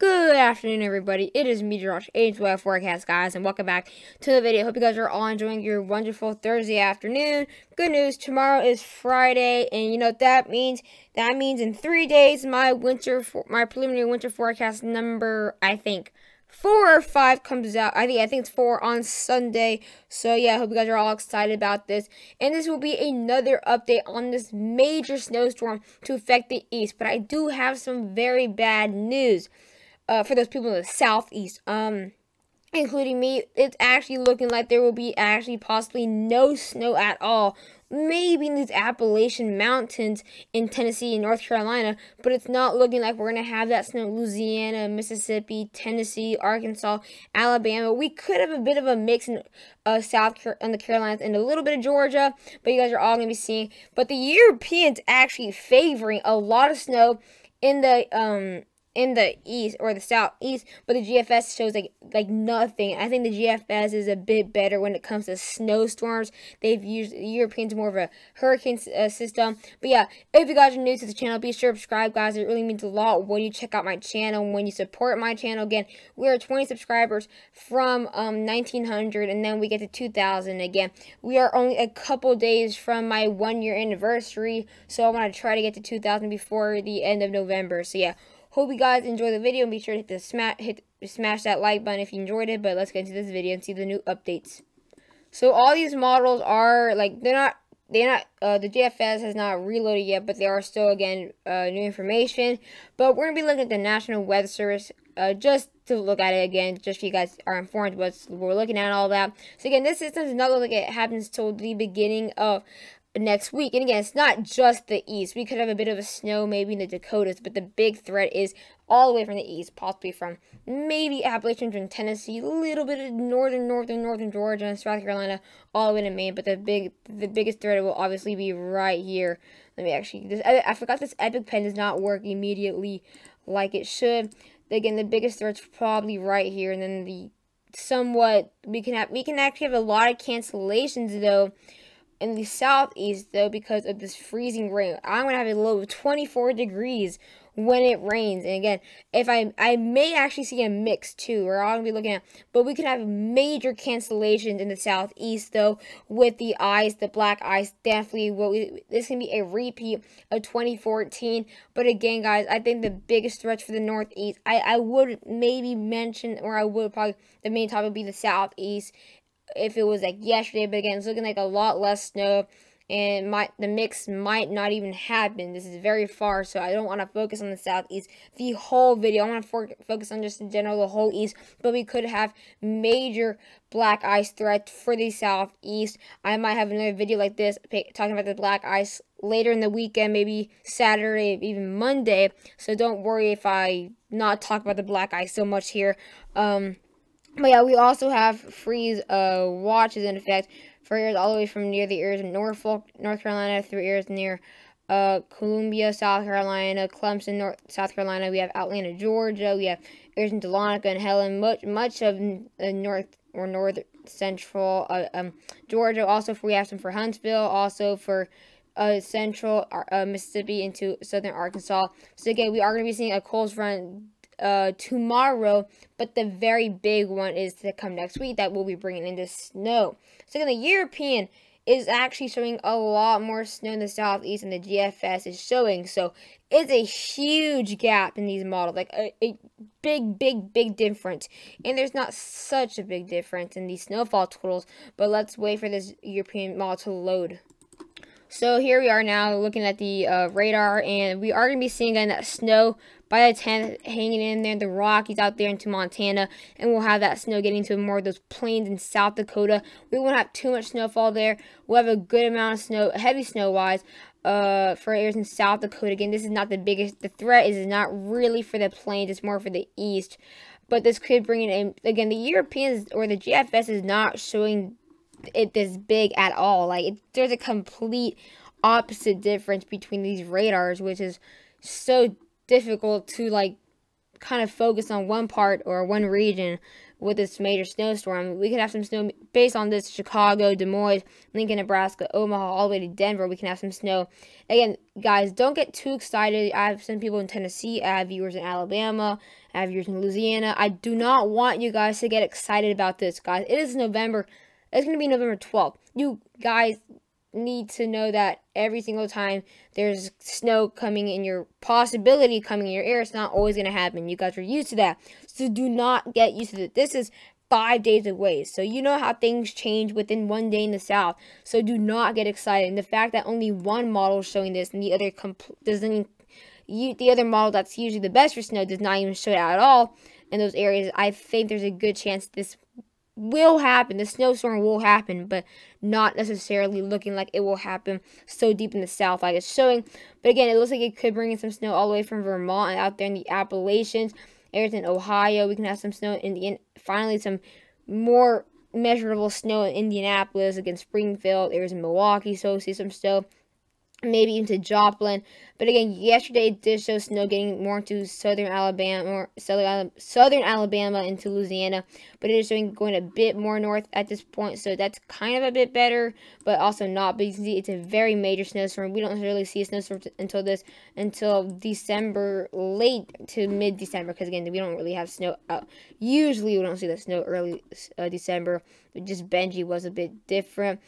Good afternoon, everybody. It is me, Josh, Weather Forecast, guys, and welcome back to the video. Hope you guys are all enjoying your wonderful Thursday afternoon. Good news, tomorrow is Friday, and you know what that means? That means in three days, my winter, my preliminary winter forecast number, I think, four or five comes out. I think I think it's four on Sunday. So yeah, I hope you guys are all excited about this. And this will be another update on this major snowstorm to affect the east. But I do have some very bad news uh, for those people in the southeast. Um, including me, it's actually looking like there will be actually possibly no snow at all. Maybe in these Appalachian Mountains in Tennessee and North Carolina, but it's not looking like we're going to have that snow Louisiana, Mississippi, Tennessee, Arkansas, Alabama. We could have a bit of a mix in uh, South Car- in the Carolinas and a little bit of Georgia, but you guys are all going to be seeing. But the Europeans actually favoring a lot of snow in the um in the east or the southeast, but the GFS shows like like nothing. I think the GFS is a bit better when it comes to snowstorms. They've used Europeans more of a hurricane uh, system. But yeah, if you guys are new to the channel, be sure to subscribe, guys. It really means a lot when you check out my channel, and when you support my channel. Again, we are 20 subscribers from um 1900, and then we get to 2000 again. We are only a couple days from my one year anniversary, so I want to try to get to 2000 before the end of November. So yeah. Hope you guys enjoy the video and be sure to hit the smash hit smash that like button if you enjoyed it. But let's get into this video and see the new updates. So all these models are like they're not they're not uh, the GFS has not reloaded yet, but they are still again uh, new information. But we're gonna be looking at the National Weather Service uh, just to look at it again, just so you guys are informed what we're looking at all that. So again, this system does not look like it happens till the beginning of next week. And again, it's not just the east. We could have a bit of a snow maybe in the Dakotas, but the big threat is all the way from the east, possibly from maybe Appalachians and Tennessee, a little bit of northern, northern, northern Georgia and South Carolina, all the way to Maine. But the big, the biggest threat will obviously be right here. Let me actually. This I, I forgot this Epic Pen does not work immediately like it should. Again, the biggest threat's probably right here, and then the somewhat we can have we can actually have a lot of cancellations though in the southeast though because of this freezing rain. I'm gonna have a low of 24 degrees when it rains. And again, if I I may actually see a mix too, or I'll be looking at, but we could have major cancellations in the southeast though with the ice, the black ice. Definitely, what we this can be a repeat of 2014. But again, guys, I think the biggest threat for the northeast, I I would maybe mention, or I would probably the main topic would be the southeast if it was like yesterday, but again, it's looking like a lot less snow and might the mix might not even happen. This is very far, so I don't want to focus on the southeast the whole video. I want to focus on just in general the whole east, but we could have major black ice threat for the southeast. I might have another video like this talking about the black ice later in the weekend, maybe Saturday, even Monday. So don't worry if I not talk about the black ice so much here. Um, but yeah, we also have freeze uh, watches in effect for areas all the way from near the areas of Norfolk, North Carolina, through areas near uh, Columbia, South Carolina, Clemson, North South Carolina. We have Atlanta, Georgia. We have areas in Dahlonega and Helen. Much much of uh, North or North Central uh, um, Georgia. Also, for, we have some for Huntsville. Also for uh, central uh, Mississippi into southern Arkansas. So again, we are going to be seeing a cold front uh, tomorrow, but the very big one is to come next week that will be bringing in the snow. So the European is actually showing a lot more snow in the southeast than the GFS is showing. So it's a huge gap in these models, like a, a, big, big, big difference. And there's not such a big difference in these snowfall totals, but let's wait for this European model to load. So here we are now looking at the uh, radar, and we are going to be seeing again that snow by the 10th hanging in there, the Rockies out there into Montana, and we'll have that snow getting to more of those plains in South Dakota. We won't have too much snowfall there. We'll have a good amount of snow, heavy snow-wise, uh, for areas in South Dakota. Again, this is not the biggest. The threat is not really for the plains. It's more for the east. But this could bring in, again, the Europeans or the GFS is not showing it this big at all. Like it, there's a complete opposite difference between these radars, which is so difficult to like kind of focus on one part or one region with this major snowstorm. We could have some snow based on this Chicago, Des Moines, Lincoln, Nebraska, Omaha, all the way to Denver. We can have some snow. Again, guys, don't get too excited. I have some people in Tennessee. I have viewers in Alabama. I have viewers in Louisiana. I do not want you guys to get excited about this, guys. It is November. It's going to be November 12th. You guys need to know that every single time there's snow coming in your possibility coming in your air, it's not always going to happen. You guys are used to that. So do not get used to it. This is five days away. So you know how things change within one day in the south. So do not get excited. And the fact that only one model is showing this and the other doesn't you, the other model that's usually the best for snow does not even show it at all in those areas. I think there's a good chance this will happen. The snowstorm will happen, but not necessarily looking like it will happen so deep in the south like it's showing. But again, it looks like it could bring in some snow all the way from Vermont and out there in the Appalachians, areas in Ohio. We can have some snow in the finally some more measurable snow in Indianapolis against Springfield, areas in Milwaukee. So we'll see some snow maybe into Joplin. But again, yesterday did show snow getting more into southern Alabama or southern, southern Alabama into Louisiana. But it is showing going a bit more north at this point, so that's kind of a bit better, but also not. But you can see it's a very major snowstorm. We don't really see a snowstorm until this until December, late to mid December, because again we don't really have snow. Uh, usually we don't see the snow early uh, December. Just Benji was a bit different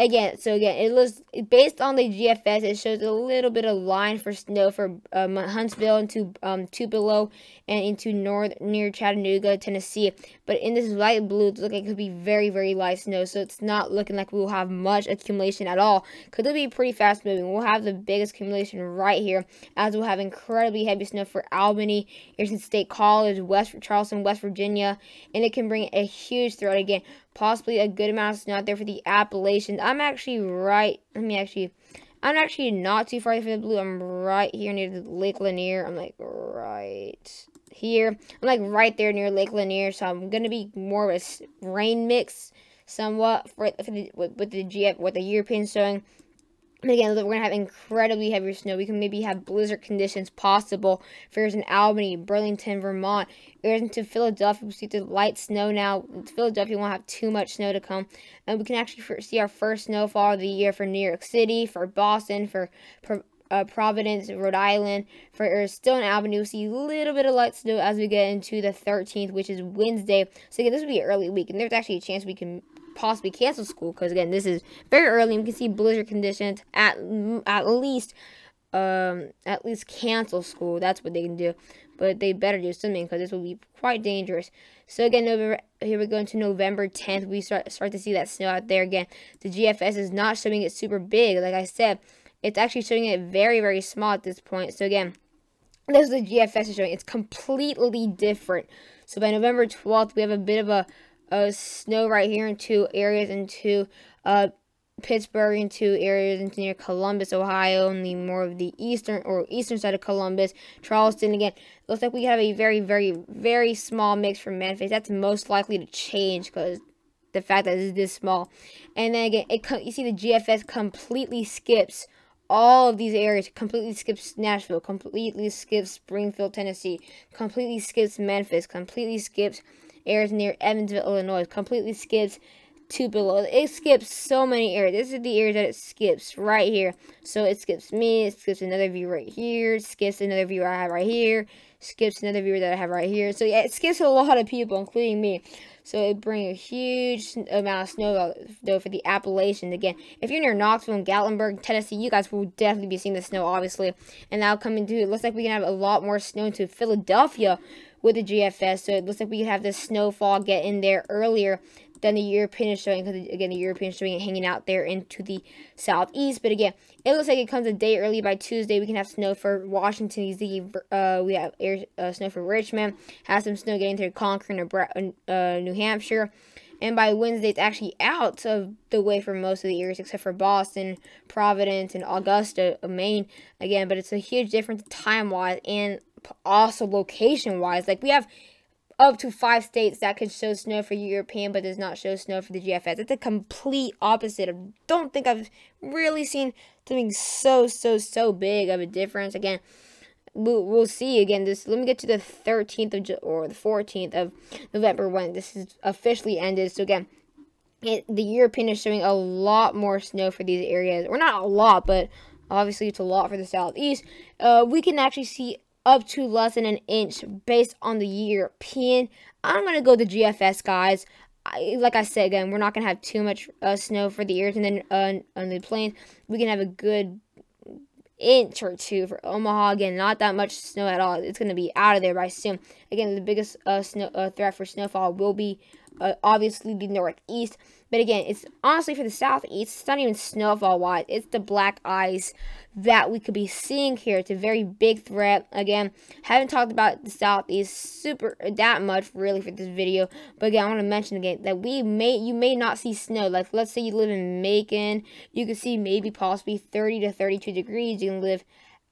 again, so again, it was based on the GFS. It shows a little bit of line for snow for um, Huntsville into um, Tupelo and into north near Chattanooga, Tennessee. But in this light blue, it looks like it could be very, very light snow. So it's not looking like we will have much accumulation at all. Could it be pretty fast moving? We'll have the biggest accumulation right here, as we'll have incredibly heavy snow for Albany, Eastern State College, West Charleston, West Virginia, and it can bring a huge threat again possibly a good amount of snow out there for the Appalachians. I'm actually right. Let me actually. I'm actually not too far from the blue. I'm right here near the Lake Lanier. I'm like right here. I'm like right there near Lake Lanier. So I'm gonna be more of a rain mix somewhat for, for the, with, with the GF with the European showing but again, we're to have incredibly heavy snow. We can maybe have blizzard conditions possible for areas in Albany, Burlington, Vermont, areas into Philadelphia. We see the light snow now. Philadelphia won't have too much snow to come. And we can actually see our first snowfall of the year for New York City, for Boston, for, uh, Providence, Rhode Island. For in Albany, we'll see a little bit of light snow as we get into the 13th, which is Wednesday. So again, this will be early week, and there's actually a chance we can possibly cancel school because again this is very early And we can see blizzard conditions at at least um at least cancel school. That's what they can do. But they better do something because this will be quite dangerous. So again november here we go into november 10th we start start to see that snow out there again. The gfs is not showing it super big like i said it's actually showing it very very small at this point so again this is the gfs is showing it's completely different so by november 12th we have a bit of a uh, snow right here in two areas into uh, Pittsburgh in two areas into near Columbus, Ohio, and the more of the eastern or eastern side of Columbus. Charleston again. Looks like we have a very, very, very small mix from Memphis. That's most likely to change because the fact that it's this small. And then again, it you see the GFS completely skips all of these areas completely skips Nashville, completely skips Springfield, Tennessee, completely skips Memphis, completely skips areas near Evansville, Illinois. Completely skips Tupelo. It skips so many areas. This is the areas that it skips right here. So it skips me, it skips another view right here, skips another view I have right here, skips another viewer that I have right here. So yeah, it skips a lot of people, including me. So it brings a huge amount of snow though for the Appalachians. Again, if you're near Knoxville and Gatlinburg, Tennessee, you guys will definitely be seeing the snow, obviously. And that'll come it. Looks like we can have a lot more snow into Philadelphia with the GFS. So it looks like we have the snowfall get in there earlier than the European is showing because again the European is showing it hanging out there into the southeast. But again, it looks like it comes a day early by Tuesday. We can have snow for Washington D.C. Uh, we have air, uh, snow for Richmond. Have some snow getting through Concord, uh, New Hampshire. And by Wednesday, it's actually out of the way for most of the areas, except for Boston, Providence, and Augusta, Maine. Again, but it's a huge difference time-wise and also location wise. Like we have up to five states that can show snow for European, but does not show snow for the GFS. It's a complete opposite. I don't think I've really seen something so so so big of a difference. Again, we'll, we'll see again. This let me get to the 13th of or the 14th of November when this is officially ended. So again, it, the European is showing a lot more snow for these areas, or not a lot, but obviously it's a lot for the southeast. Uh, we can actually see up to less than an inch based on the European. I'm gonna go the GFS guys. I, like I said again, we're not gonna have too much uh, snow for the areas, and then uh, on the plains we can have a good inch or two for Omaha. Again, not that much snow at all. It's going to be out of there by soon. Again, the biggest uh, snow uh, threat for snowfall will be uh, obviously the northeast. But again, it's honestly for the southeast, it's not even snowfall wise. It's the black ice that we could be seeing here. It's a very big threat. Again, haven't talked about the southeast super that much really for this video. But again, I want to mention again that we may you may not see snow. Like let's say you live in Macon, you can see maybe possibly 30 to 32 degrees. You can live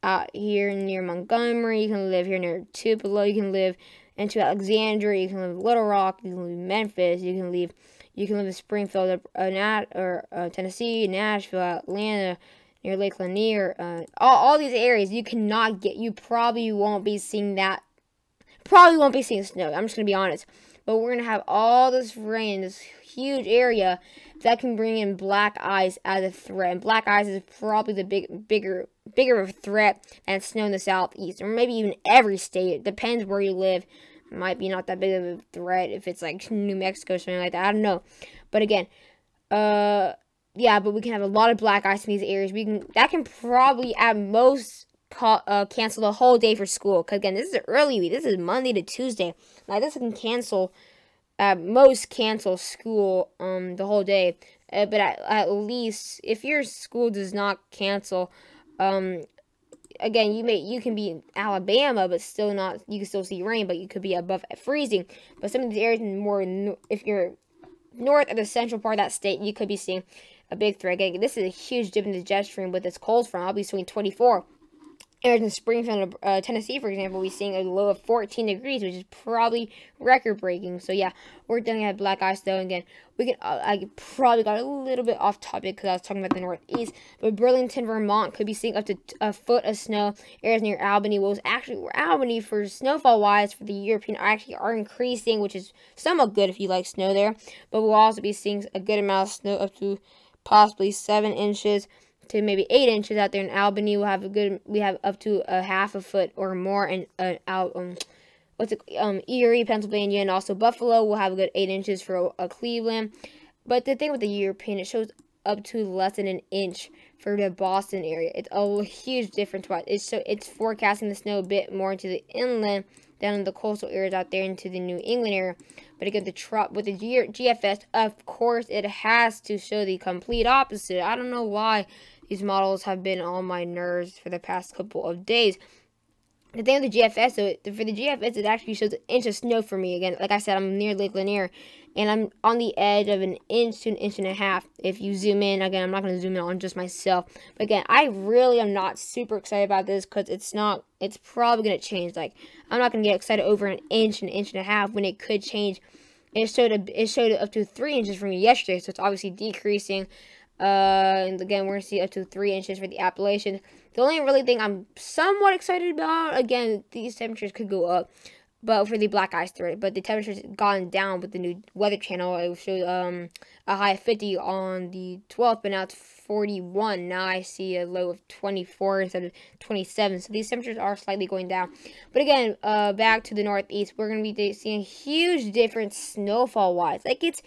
out here near Montgomery. You can live here near Tupelo. You can live into Alexandria. You can live Little Rock. You can live in Memphis. You can leave. You can live in Springfield, uh, Nat, or uh, Tennessee, Nashville, Atlanta, near Lake Lanier. Uh, all, all these areas you cannot get. You probably won't be seeing that. Probably won't be seeing snow. I'm just gonna be honest. But we're gonna have all this rain, this huge area that can bring in black ice as a threat. And black ice is probably the big, bigger, bigger of a threat than snow in the southeast, or maybe even every state. It depends where you live might be not that big of a threat if it's like New Mexico or something like that. I don't know. But again, uh, yeah, but we can have a lot of black ice in these areas. We can that can probably at most uh, cancel the whole day for school. Cause again, this is early week. This is Monday to Tuesday. Like this can cancel at most cancel school um the whole day. Uh, but at, at least if your school does not cancel um again, you may you can be in Alabama, but still not. You can still see rain, but you could be above freezing. But some of these areas more, if you're north of the central part of that state, you could be seeing a big threat. Again, this is a huge dip in the jet stream with this cold front. I'll be seeing 24 Areas in Springfield, uh, Tennessee, for example, we're seeing a low of 14 degrees, which is probably record breaking. So yeah, we're dealing with black ice though. Again, we can uh, I probably got a little bit off topic because I was talking about the Northeast, but Burlington, Vermont could be seeing up to a foot of snow. Areas near Albany was actually Albany for snowfall wise for the European are actually are increasing, which is somewhat good if you like snow there. But we'll also be seeing a good amount of snow up to possibly seven inches to maybe eight inches out there in Albany. We'll have a good, we have up to a half a foot or more, and uh, out um, what's it, um, Erie, Pennsylvania, and also Buffalo We'll have a good eight inches for uh, Cleveland. But the thing with the European, it shows up to less than an inch for the Boston area. It's a huge difference. It's so it's forecasting the snow a bit more into the inland down in the coastal areas out there into the New England area. But again, the trop with the G GFS, of course, it has to show the complete opposite. I don't know why these models have been on my nerves for the past couple of days. The thing with the GFS, so for the GFS, it actually shows an inch of snow for me. Again, like I said, I'm near Lake Lanier, and I'm on the edge of an inch to an inch and a half. If you zoom in, again, I'm not going to zoom in on just myself. But again, I really am not super excited about this because it's not, it's probably going to change. Like, I'm not going to get excited over an inch, an inch and a half when it could change. It showed, a, it showed up to three inches for me yesterday, so it's obviously decreasing. Uh, and again, we're going to see up to 3 inches for the Appalachians. The only really thing I'm somewhat excited about, again, these temperatures could go up, but for the black ice threat, but the temperature's gone down with the new weather channel. It showed um, a high of 50 on the 12th, but now it's 41. Now I see a low of 24 instead of 27. So these temperatures are slightly going down. But again, uh, back to the northeast, we're going to be seeing huge difference snowfall-wise. Like, it's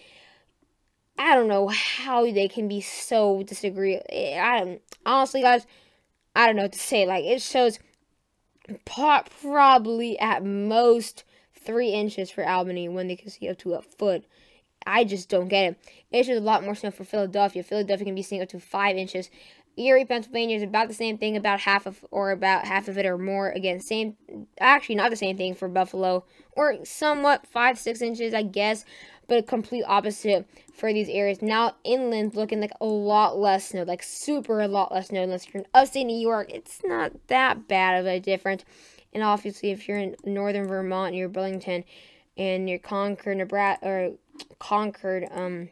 I don't know how they can be so disagree. Eh, I honestly, guys. I don't know what to say. Like it shows part probably at most three inches for Albany when they can see up to a foot. I just don't get it. It shows a lot more snow for Philadelphia. Philadelphia can be seeing up to five inches. Erie, Pennsylvania is about the same thing, about half of or about half of it or more. Again, same actually not the same thing for Buffalo or somewhat five, six inches, I guess but a complete opposite for these areas. Now, inland looking like a lot less snow, like super a lot less snow. Unless you're in upstate New York, it's not that bad of a difference. And obviously, if you're in northern Vermont, near Burlington, and near Concord, Nebraska, or Concord, um,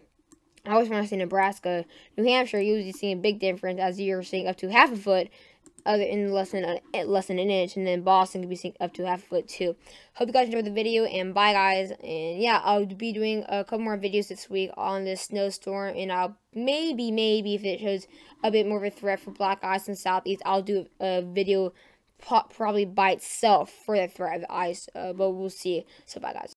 I always want to say Nebraska, New Hampshire, you usually see a big difference as you're seeing up to half a foot other in less than a, less than an inch, and then Boston could be seeing up to half a foot too. Hope you guys enjoyed the video, and bye guys. And yeah, I'll be doing a couple more videos this week on this snowstorm, and I'll maybe maybe if it shows a bit more of a threat for black ice in southeast, I'll do a video probably by itself for the threat of ice, uh, but we'll see. So bye guys.